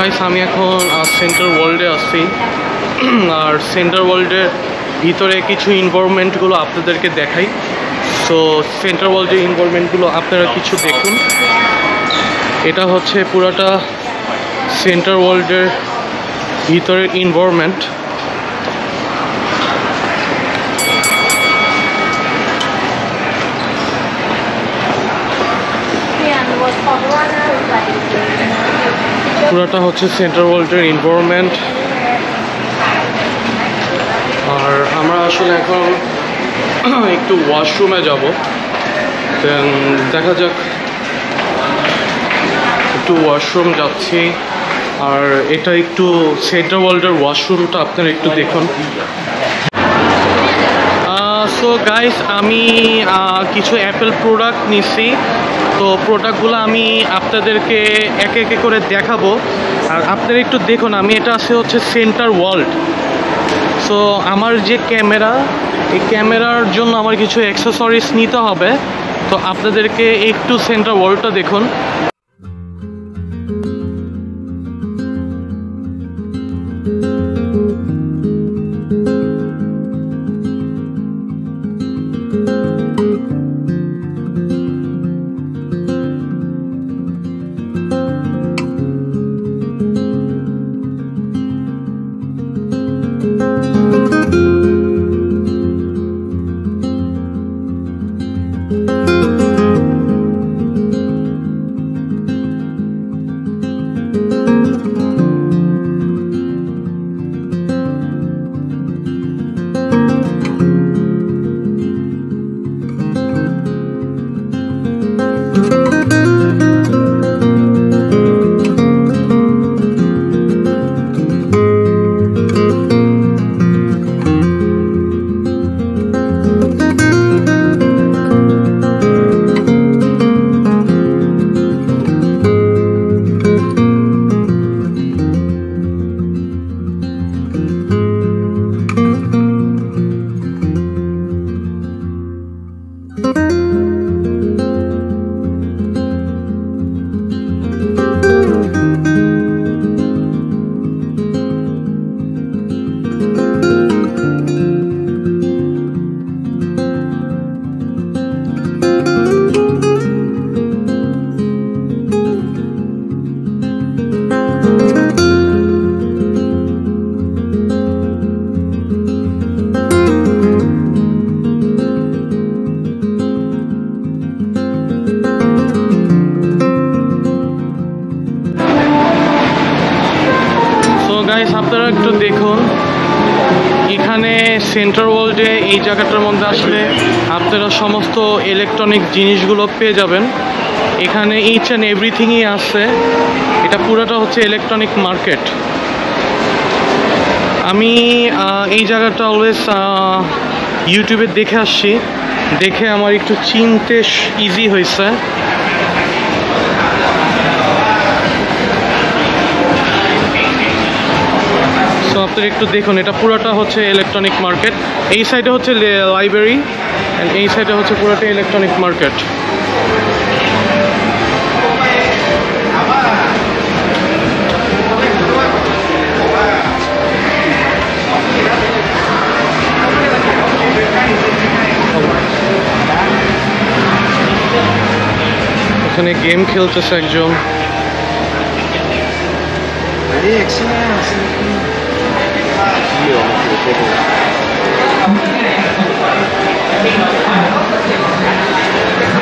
Guys আমি এখন centre ওয়ার্ল্ডে আসছি আর সেন্টার ওয়ার্ল্ডের ভিতরে কিছু ইনভলভমেন্টগুলো আপনাদেরকে দেখাই। সো সেন্টার ওয়ার্ল্ডের ইনভলভমেন্টগুলো আপনারা কিছু দেখুন। এটা হচ্ছে পুরাটা সেন্টার ওয়ার্ল্ডের ভিতরের ইনভলভমেন্ট পুরাটা হচ্ছে সেন্ট্রাল ওয়ার্ল্ডের ইনভারনমেন্ট আর আমরা আসলে এখন একটু ওয়াশরুমে যাব। দেন দেখা যাক। একটু ওয়াশরুম যাচ্ছি। আর এটা একটু সেন্ট্রাল ওয়ার্ল্ডের ওয়াশরুমটা আপনারা একটু দেখুন। সো গাইস আমি কিছু অ্যাপেল প্রোডাক্ট নিছি। তো প্রোডাক্টগুলো আমি আপনাদেরকে একে একে করে দেখাবো। আর আপনারা একটু দেখুন, আমি, এটা আছে হচ্ছে সেন্টার ওয়ার্ল্ড সো আমার যে ক্যামেরা এই ক্যামেরার জন্য আমার কিছু অ্যাক্সেসরিজ নিতে হবে। তো আপনাদেরকে একটু সেন্টার ওয়ার্ল্ডটা দেখুন। মধ্যে আসলে আপনারা সমস্ত ইলেকট্রনিক জিনিসগুলো পেয়ে যাবেন। এখানে ইচ অ্যান্ড এভরিথিংই আছে। এটা পুরোটা হচ্ছে ইলেকট্রনিক মার্কেট আমি এই জায়গাটা অলওয়েজ ইউটিউবে দেখে আসছি। দেখে আমার একটু চিনতে ইজি হয়েছে। আপনারা একটু দেখুন, এটা পুরোটা হচ্ছে ইলেকট্রনিক মার্কেট এই সাইডে হচ্ছে লাইব্রেরি এই সাইডে হচ্ছে পুরোটা ইলেকট্রনিক মার্কেট এখানে গেম খেলতেছে একজন।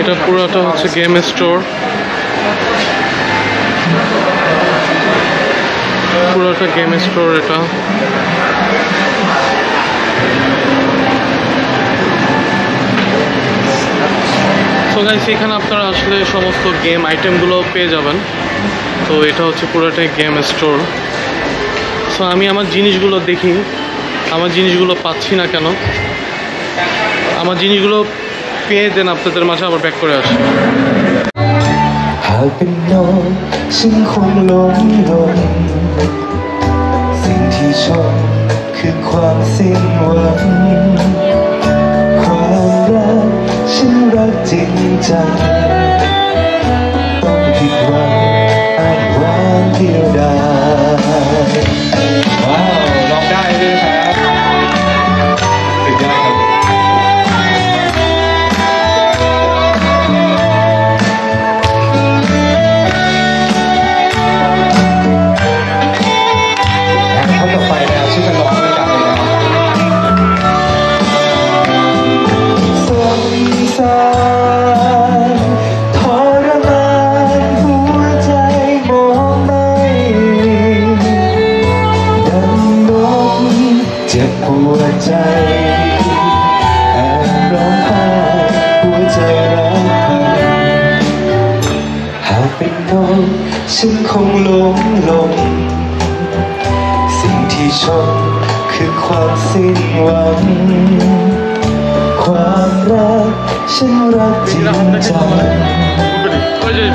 এটা পুরোটা হচ্ছে গেম স্টোর পুরোটা গেম স্টোর এটা। সো এখানে আপনারা আসলে সমস্ত গেম আইটেমগুলো পেয়ে যাবেন। তো এটা হচ্ছে পুরোটাই গেম স্টোর সো আমি আমার জিনিসগুলো দেখি। আমার জিনিসগুলো পাচ্ছি না কেন আমার জিনিসগুলো পেয়ে দেন আপনাদের মাঝে আবার ব্যাক করে আসি หากเป็นน้องฉันคงหลงหลงสิ่งที่ชอบคือความสิ้นหวัง ความรักฉันรักจริงจัง วใจแอบร้องไห้หัวใจรักใครหากเป็นองฉันคงหลงหลง สิ่งที่ชอบคือความสิ้นหวัง ความรักฉันรักจริงจัง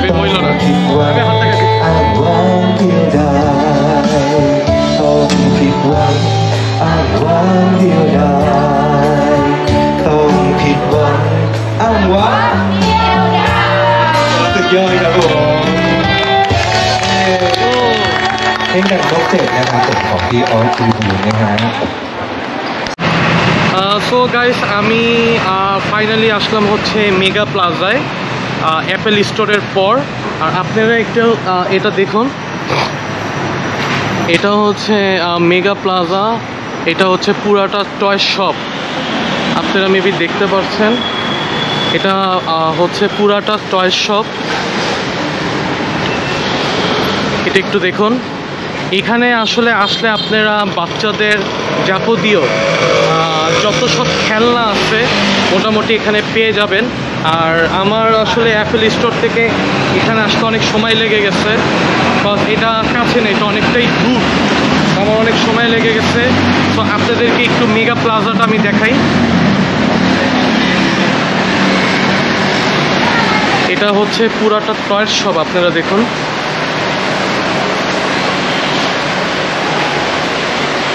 ต้องผิดหวังอ้างวัางเพียงใดต้องผิดหวัง เดียวดายต้องผิดหวังอ้างว้างสุดยอดครับผมเพลงดังนกเจ็ดนะครับผมของพี่ออสคูบูนะฮะ সো গাইস আমি ফাইনালি আসলাম হচ্ছে মেগা প্লাজায় অ্যাপেল স্টোরের পর আর আপনারা একটু আহ, এটা দেখুন এটা হচ্ছে মেগা প্লাজা এটা হচ্ছে পুরাটা টয় শপ আপনারা মেবি দেখতে পাচ্ছেন এটা হচ্ছে পুরাটা টয় শপ এটা একটু দেখুন। এখানে আসলে আসলে আপনারা বাচ্চাদের যাবতীয় যত সব খেলনা আছে, মোটামুটি এখানে পেয়ে যাবেন। আর আমার আসলে অ্যাপেল স্টোর থেকে এখানে আসতে অনেক সময় লেগে গেছে। Because এটা কাছে নেই, এটা অনেকটাই দূর। আমার অনেক সময় লেগে গেছে। তো আপনাদেরকে একটু মেগা প্লাজাটা আমি দেখাই। এটা হচ্ছে পুরাটা টয়ের শপ আপনারা দেখুন।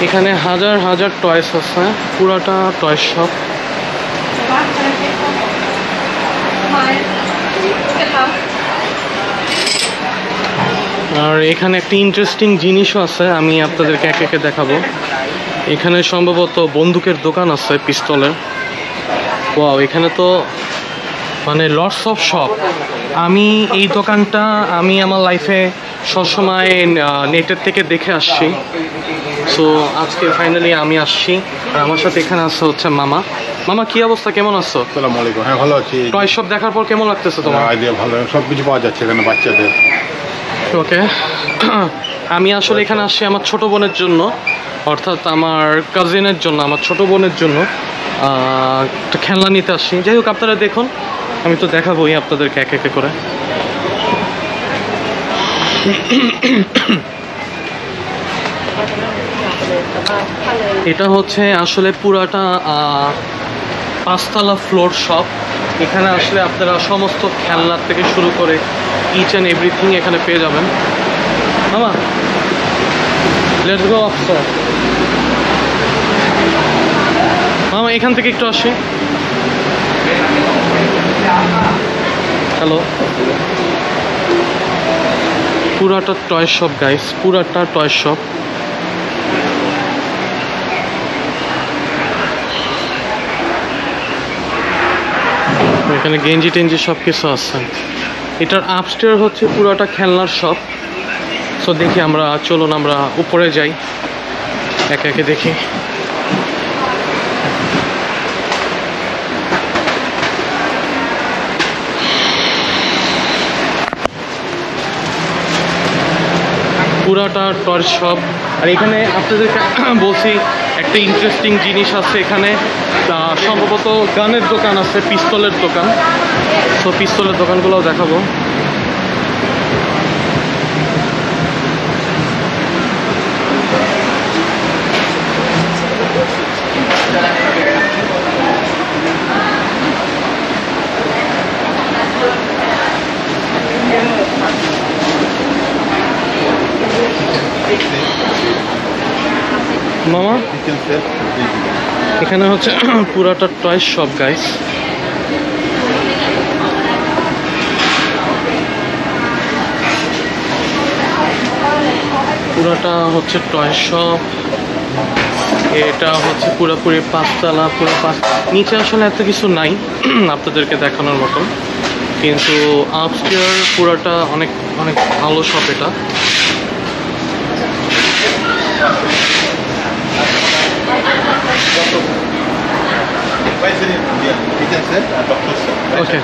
এখানে হাজার হাজার টয়েস আছে, পুরাটা টয় শপ আর এখানে একটা ইন্টারেস্টিং জিনিসও আছে আমি আপনাদেরকে একে একে দেখাবো। এখানে সম্ভবত বন্দুকের দোকান আছে পিস্তলের ওয়াও এখানে তো মানে লটস অফ শপ আমি এই দোকানটা আমি আমার লাইফে সবসময় নেটের থেকে দেখে আসছি। সো আজকে ফাইনালি আমি আসছি। আর আমার সাথে এখানে আসছে হচ্ছে মামা। মামা কি অবস্থা? কেমন আছো? আসসালামু আলাইকুম। হ্যাঁ ভালো আছি। টয় শপ দেখার পর কেমন লাগতেছে তোমার? আইডিয়া ভালো। সব কিছু পাওয়া যাচ্ছে এখানে বাচ্চাদের। ওকে? আমি আসলে এখানে আসছি আমার ছোট বোনের জন্য, অর্থাৎ আমার কাজিনের জন্য, আমার ছোট বোনের জন্য। একটা খেলনা নিতে আসছি যাই হোক, আপনারা দেখুন, আমি তো দেখাবোই আপনাদেরকে এক একে করে। এটা হচ্ছে আসলে পুরাটা পাঁচতলা ফ্লোর শপ এখানে আসলে আপনারা সমস্ত খেলনার থেকে শুরু করে ইচ অ্যান্ড এভরিথিং এখানে পেয়ে যাবেন। মামা লেটস গো অফিসার মামা, এখান থেকে একটু আসি। হ্যালো পুরাটা টয় শপ গাইস পুরাটা টয় শপ এখানে গেঞ্জি টেঞ্জি সব কিছু আছে। এটার আপস্টেয়ার হচ্ছে পুরোটা খেলনার শপ সো দেখি আমরা, চলুন আমরা উপরে যাই। একে একে দেখি। পুরাটা টয় শপ আর এখানে আপনাদেরকে বলছি, একটা ইন্টারেস্টিং জিনিস আছে এখানে। সম্ভবত গানের দোকান আছে, পিস্তলের দোকান। সো পিস্তলের দোকানগুলোও দেখাবো। এখানে হচ্ছে পুরাটা টয় শপ গাইস পুরাটা হচ্ছে টয় শপ এটা হচ্ছে পুরোপুরি পাঁচতলা পুরো পাঁচ নিচে আসলে এত কিছু নাই আপনাদেরকে দেখানোর মতন কিন্তু আপস্টিয়ার পুরাটা অনেক অনেক ভালো শপ এটা। Kitchen set doctor. Okay.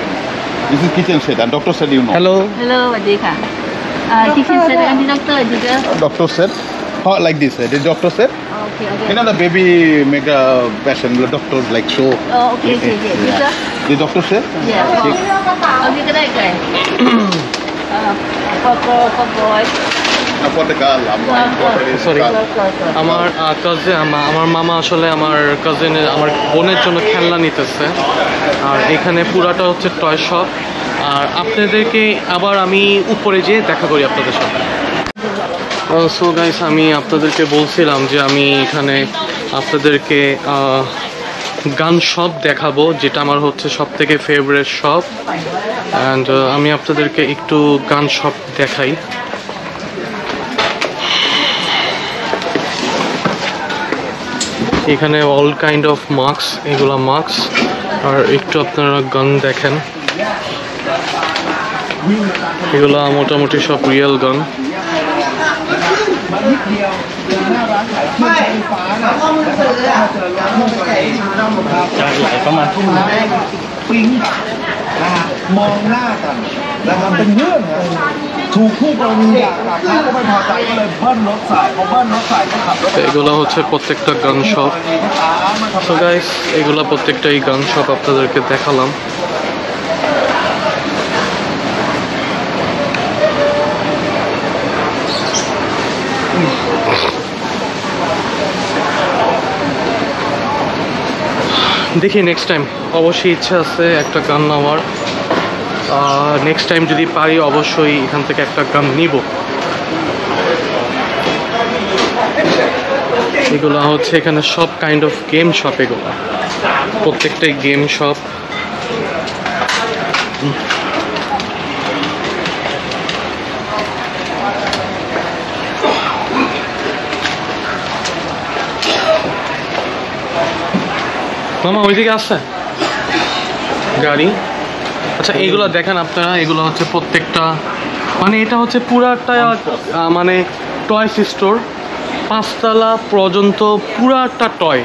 This is kitchen set and doctor said you know. Hello. Hello, Adika. Uh, kitchen set and doctor said, Doctor. How like this? Uh, the doctor set. Okay, okay. You know the baby make a passion. The doctors like show. Oh, okay, okay, okay. Yeah. The doctor said? Yeah. Okay, okay. okay. Uh, for for for boys. Uh, girl. আমার কাজে আমার মামা আসলে আমার কাজিনের আমার বোনের জন্য খেলনা নিতেছে। আর এখানে পুরাটা হচ্ছে টয় শপ আর আপনাদেরকে আবার আমি উপরে যেয়ে দেখা করি আপনাদের সাথে। সো গাইস আমি আপনাদেরকে বলছিলাম যে আমি এখানে আপনাদেরকে গান শপ দেখাবো যেটা আমার হচ্ছে সব থেকে ফেভারেট শপ অ্যান্ড আমি আপনাদেরকে একটু গান শপ দেখাই। এখানে অল কাইন্ড অফ মার্কস এগুলা মার্কস আর একটু আপনারা গান দেখেন এগুলা মোটামুটি সব রিয়েল গানปิ๊งนะฮะมองหน้ากันนะครับเป็นเพื่อนนะ ถูกคู่กรณีด่ากลับเขาก็ไม่พอใจก็เลยเบิ้ลรถใส่พอเบิ้ลรถใส่ก็ขับรถ তো এগুলা হচ্ছে প্রত্যেকটা গান শপ তো গাইস এগুলা প্রত্যেকটাই গান শপ আপনাদেরকে দেখালাম দেখি নেক্সট টাইম অবশ্যই ইচ্ছা আছে একটা গান নেওয়ার নেক্সট টাইম যদি পারি, অবশ্যই এখান থেকে একটা গান নিব। এগুলো হচ্ছে এখানে সব কাইন্ড অফ গেম শপ এগুলো। প্রত্যেকটাই গেম শপ মামা, ওইদিকে আছে গাড়ি? আচ্ছা এইগুলো দেখেন আপনারা, এগুলো হচ্ছে প্রত্যেকটা মানে এটা হচ্ছে পুরাটা মানে টয়স স্টোর পাঁচতলা পর্যন্ত পুরাটা টয়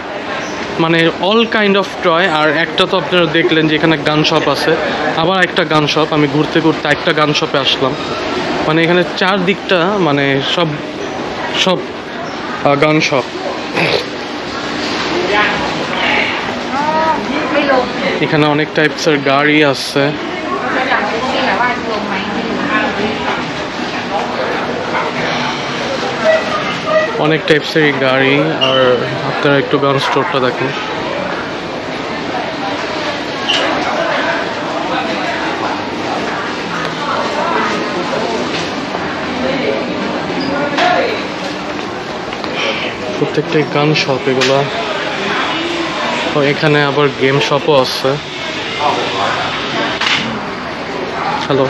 মানে অল কাইন্ড অফ টয় আর একটা তো আপনারা দেখলেন যে এখানে গান শপ আছে, আবার একটা গান শপ আমি ঘুরতে ঘুরতে একটা গান শপে আসলাম। মানে এখানে চার দিকটা মানে সব সব গান শপ এখানে অনেক টাইপসের গাড়ি আছে। অনেক টাইপসের গাড়ি, আর আপনারা একটু গান স্টোরটা দেখেন। প্রত্যেকটাই গান শপ এগুলো। তো এখানে আবার গেম শপও আছে। হ্যালো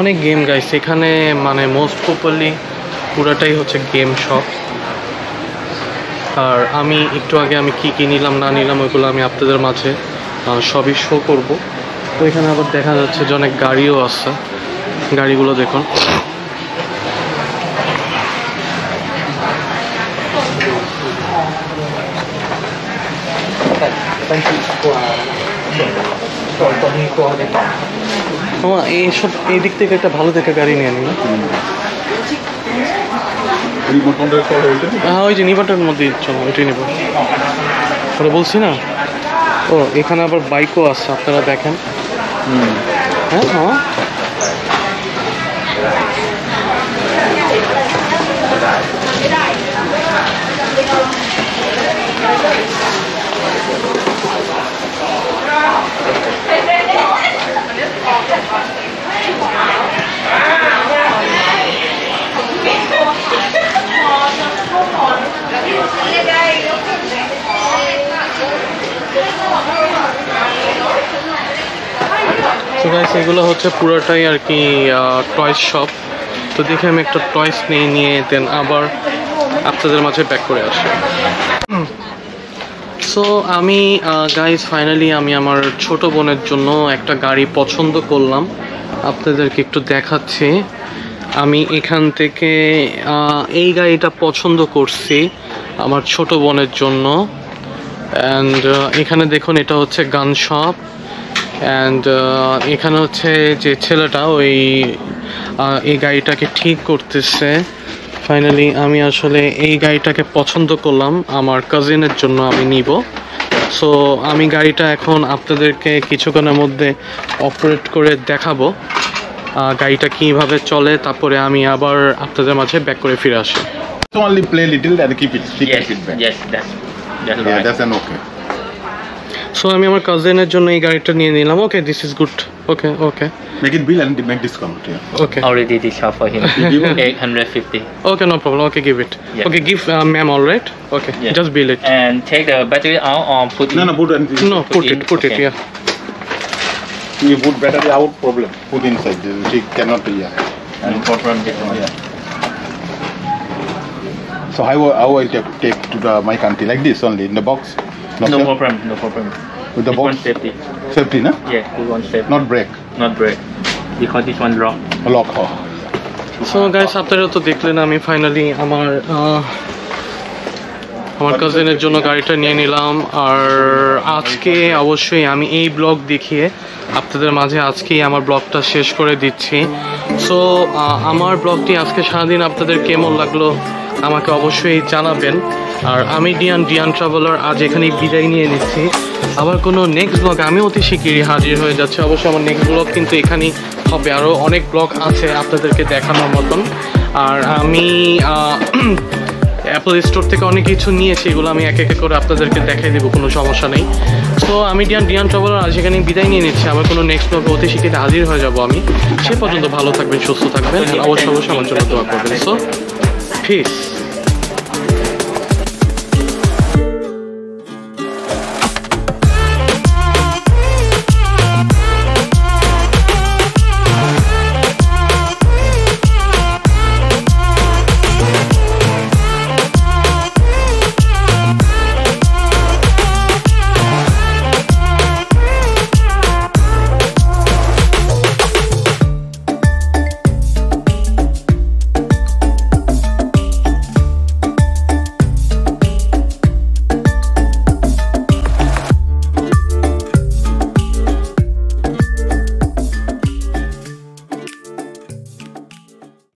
অনেক গেম গাইছে এখানে মানে মোস্ট পপুলারলি পুরাটাই হচ্ছে গেম শপ আর আমি একটু আগে আমি কি কি নিলাম, না নিলাম, ওইগুলো আমি আপনাদের মাঝে সবই শো করব। তো এখানে আবার দেখা যাচ্ছে যে অনেক গাড়িও আছে। গাড়িগুলো দেখুন। এইসব এই দিক থেকে একটা ভালো দেখে গাড়ি নিয়ে নিন। হ্যাঁ ওই যে নিবাটার মধ্যে চলো ওইটাই নেব। ওটা বলছি না? ও এখানে আবার বাইকও আছে আপনারা দেখেন। হ্যাঁ হ্যাঁ তো গাইস এগুলো হচ্ছে পুরোটাই আর কি টয়েস শপ তো দেখে আমি একটা টয়েস নিয়ে নিয়ে দেন আবার আপনাদের মাঝে ব্যাক করে আসি। সো আমি গাইস ফাইনালি আমি আমার ছোট বোনের জন্য একটা গাড়ি পছন্দ করলাম। আপনাদেরকে একটু দেখাচ্ছি। আমি এখান থেকে এই গাড়িটা পছন্দ করছি আমার ছোট বোনের জন্য। অ্যান্ড এখানে দেখুন, এটা হচ্ছে গান শপ অ্যান্ড এখানে হচ্ছে যে ছেলেটা ওই এই গাড়িটাকে ঠিক করতেছে ফাইনালি আমি আসলে এই গাড়িটাকে পছন্দ করলাম আমার কাজিনের জন্য আমি নিব সো আমি গাড়িটা এখন আপনাদেরকে কিছুক্ষণের মধ্যে অপারেট করে দেখাবো গাড়িটা কীভাবে চলে তারপরে আমি আবার আপনাদের মাঝে ব্যাক করে ফিরে আসি only play little and keep it. Keep Yes, it back. yes, that's that's Yeah, right. that's an okay. So আমি আমার কাজিনের জন্য এই গাড়িটা নিয়ে নিলাম okay this is good okay okay Make it bill and make discount. Yeah. Okay Already did shop for him. give him? 850. Okay, no problem. Okay, give it. Yeah. Okay, give uh, ma'am all right. Okay, Yeah. just bill it. And take the battery out or put No, in? no, put and No, put put in, it, put it. okay. Yeah. You put battery out problem. Put inside. She cannot. Yeah. And confirm this one. Yeah. So how how I take, take to the my country like this only in the box. No sir? problem, no problem. With the this box safety. safety, no? Yeah, this one safety. Not break. not break. Because this one lock. Lock. Oh. So guys আপনারা তো দেখলেন আমি finally আমার আমার কাজিনের জন্য গাড়িটা নিয়ে নিলাম আর আজকে অবশ্যই আমি এই ব্লগ দেখিয়ে আপনাদের মাঝে আজকেই আমার ব্লগটা শেষ করে দিচ্ছি সো আমার ব্লগটি আজকে সারাদিন আপনাদের কেমন লাগল আমাকে অবশ্যই জানাবেন আর আমি ডিয়ান ডিয়ান ট্রাভেলার আজ এখানেই বিদায় নিয়ে নিচ্ছি। আবার কোনো নেক্সট ব্লগ আমি অতি শিগগিরই হাজির হয়ে যাচ্ছে। অবশ্যই আমার নেক্সট ব্লগ কিন্তু এখানেই হবে। আরও অনেক ব্লগ আছে আপনাদেরকে দেখানোর মতন। আর আমি অ্যাপল স্টোর থেকে অনেক কিছু নিয়েছি, এগুলো আমি এক এক করে আপনাদেরকে দেখাই দেবো, কোনো সমস্যা নেই। তো আমি ডিয়ান ডিয়ান ট্রাভেলার আজ এখানে বিদায় নিয়ে নিচ্ছি। আমার কোনো নেক্সট ব্লগ অতি শিখিতে হাজির হয়ে যাব আমি। সে পর্যন্ত ভালো থাকবেন, সুস্থ থাকবেন। অবশ্যই অবশ্যই আমার জন্য দোয়া করবেন। সো ফিস